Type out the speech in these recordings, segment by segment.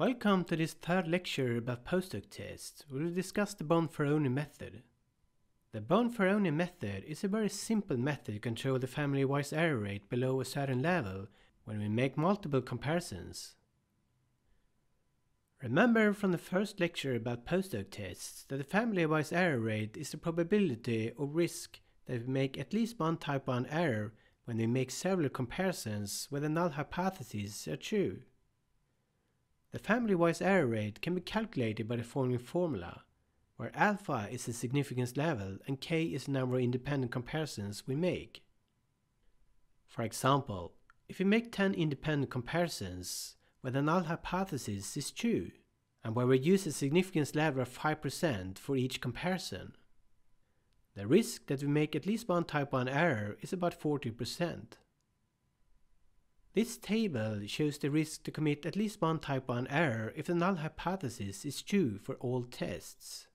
Welcome to this third lecture about posthoc tests. We will discuss the Bonferroni method. The Bonferroni method is a very simple method to control the family-wise error rate below a certain level when we make multiple comparisons. Remember from the first lecture about posthoc tests that the family-wise error rate is the probability or risk that we make at least one type 1 error when we make several comparisons where the null hypotheses are true. The family-wise error rate can be calculated by the following formula, where alpha is the significance level and k is the number of independent comparisons we make. For example, if we make 10 independent comparisons where the null hypothesis is true, and where we use a significance level of 5% for each comparison, the risk that we make at least one type 1 error is about 40%. This table shows the risk to commit at least one type 1 error if the null hypothesis is true for all tests.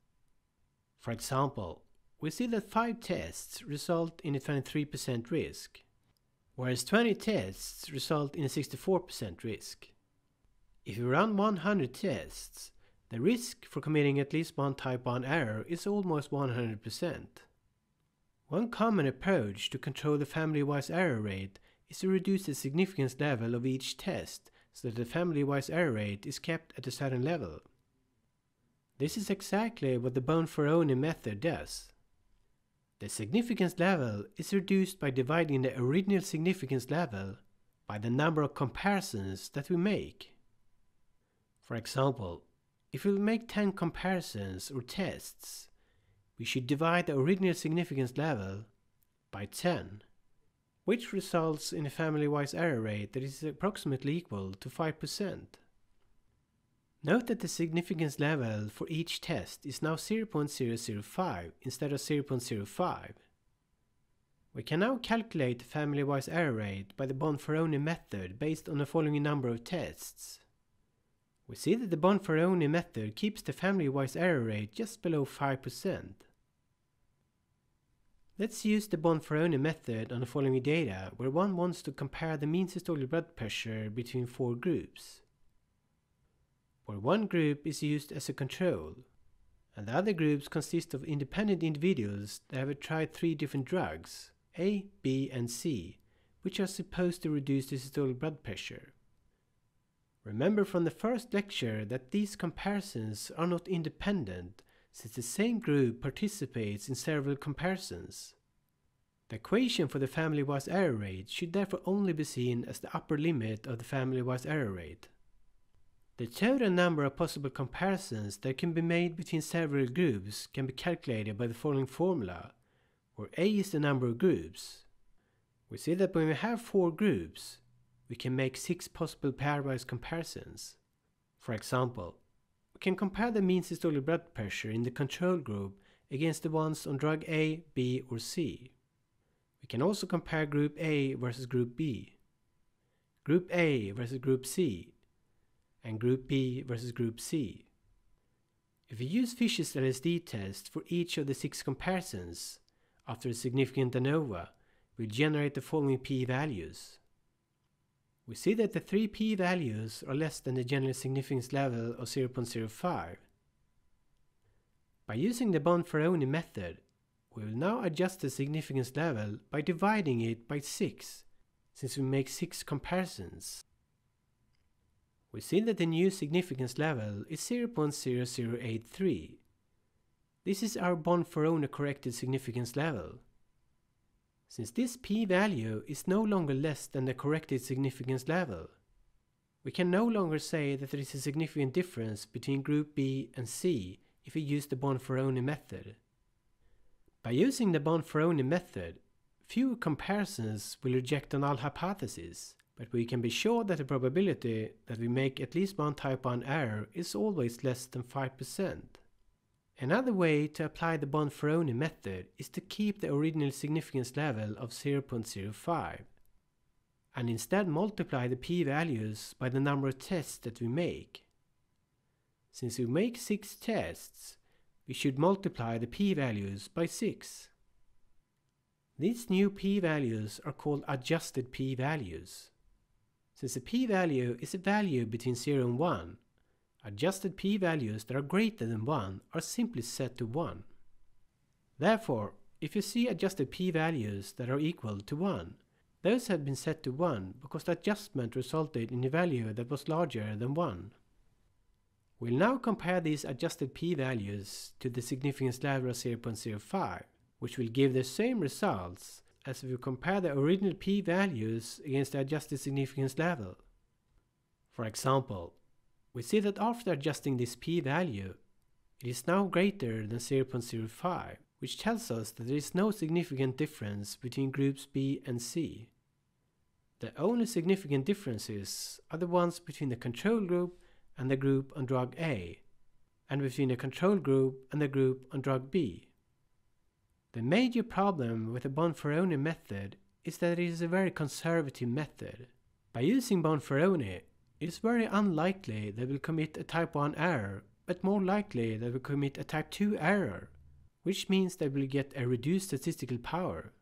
For example, we see that 5 tests result in a 23% risk, whereas 20 tests result in a 64% risk. If you run 100 tests, the risk for committing at least one type 1 error is almost 100%. One common approach to control the family-wise error rate is to reduce the significance level of each test so that the family-wise error rate is kept at a certain level. This is exactly what the Bonferroni method does. The significance level is reduced by dividing the original significance level by the number of comparisons that we make. For example, if we make 10 comparisons or tests, we should divide the original significance level by 10 which results in a family-wise error rate that is approximately equal to 5%. Note that the significance level for each test is now 0.005 instead of 0.05. We can now calculate the family-wise error rate by the Bonferroni method based on the following number of tests. We see that the Bonferroni method keeps the family-wise error rate just below 5%. Let's use the Bonferroni method on the following data where one wants to compare the mean systolic blood pressure between four groups. Where one group is used as a control and the other groups consist of independent individuals that have tried three different drugs, A, B and C, which are supposed to reduce the systolic blood pressure. Remember from the first lecture that these comparisons are not independent since the same group participates in several comparisons. The equation for the family-wise error rate should therefore only be seen as the upper limit of the family-wise error rate. The total number of possible comparisons that can be made between several groups can be calculated by the following formula, where A is the number of groups. We see that when we have four groups, we can make six possible pairwise comparisons. For example, can compare the mean systolic blood pressure in the control group against the ones on drug A, B or C. We can also compare group A versus group B, group A versus group C, and group B versus group C. If we use Fisher's LSD test for each of the six comparisons after a significant ANOVA, we generate the following p-values we see that the three p-values are less than the general significance level of 0.05. By using the Bonferroni method, we will now adjust the significance level by dividing it by 6, since we make 6 comparisons. We see that the new significance level is 0.0083. This is our Bonferroni corrected significance level. Since this p-value is no longer less than the corrected significance level, we can no longer say that there is a significant difference between group B and C if we use the Bonferroni method. By using the Bonferroni method, fewer comparisons will reject the null hypothesis, but we can be sure that the probability that we make at least one type 1 error is always less than 5%. Another way to apply the Bonferroni method is to keep the original significance level of 0.05 and instead multiply the p-values by the number of tests that we make. Since we make 6 tests, we should multiply the p-values by 6. These new p-values are called adjusted p-values. Since a p-value is a value between 0 and 1, adjusted p-values that are greater than 1 are simply set to 1. Therefore, if you see adjusted p-values that are equal to 1, those have been set to 1 because the adjustment resulted in a value that was larger than 1. We'll now compare these adjusted p-values to the significance level of 0.05, which will give the same results as if we compare the original p-values against the adjusted significance level. For example, we see that after adjusting this p-value, it is now greater than 0.05, which tells us that there is no significant difference between groups B and C. The only significant differences are the ones between the control group and the group on drug A, and between the control group and the group on drug B. The major problem with the Bonferroni method is that it is a very conservative method. By using Bonferroni, it is very unlikely that we'll commit a type 1 error, but more likely that we'll commit a type 2 error, which means that we'll get a reduced statistical power.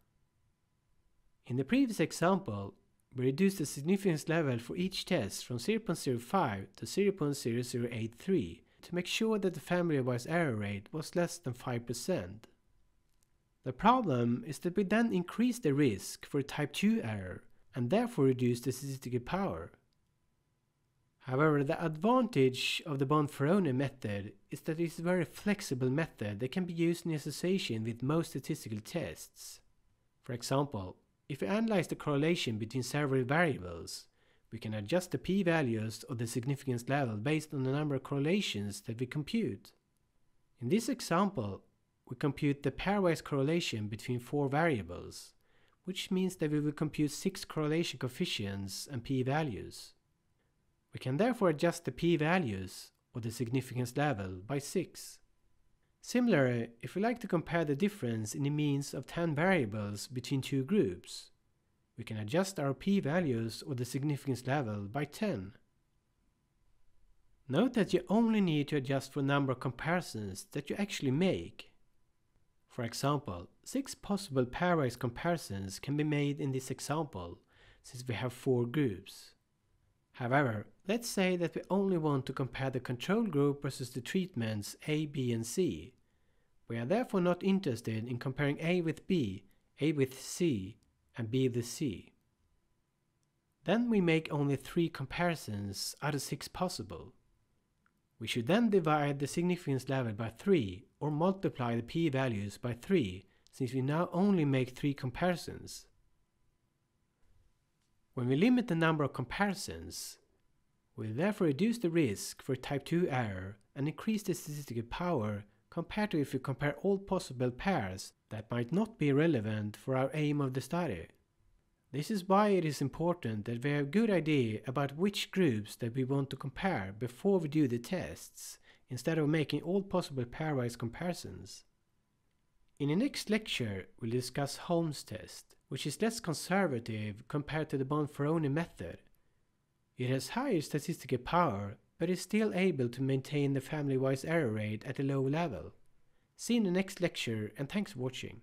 In the previous example, we reduced the significance level for each test from 0.05 to 0.0083 to make sure that the family-wise error rate was less than 5%. The problem is that we then increase the risk for a type 2 error and therefore reduce the statistical power. However, the advantage of the Bonferroni method is that it is a very flexible method that can be used in association with most statistical tests. For example, if we analyze the correlation between several variables, we can adjust the p-values or the significance level based on the number of correlations that we compute. In this example, we compute the pairwise correlation between four variables, which means that we will compute six correlation coefficients and p-values. We can therefore adjust the p-values or the significance level by 6. Similarly, if we like to compare the difference in the means of 10 variables between two groups, we can adjust our p-values or the significance level by 10. Note that you only need to adjust for number of comparisons that you actually make. For example, 6 possible pairwise comparisons can be made in this example, since we have 4 groups. However, let's say that we only want to compare the control group versus the treatments A, B and C. We are therefore not interested in comparing A with B, A with C and B with C. Then we make only three comparisons out of six possible. We should then divide the significance level by 3 or multiply the p-values by 3 since we now only make 3 comparisons. When we limit the number of comparisons, we therefore reduce the risk for type 2 error and increase the statistical power compared to if we compare all possible pairs that might not be relevant for our aim of the study. This is why it is important that we have a good idea about which groups that we want to compare before we do the tests, instead of making all possible pairwise comparisons. In the next lecture, we'll discuss Holm's test, which is less conservative compared to the Bonferroni method. It has higher statistical power, but is still able to maintain the family-wise error rate at a low level. See you in the next lecture and thanks for watching.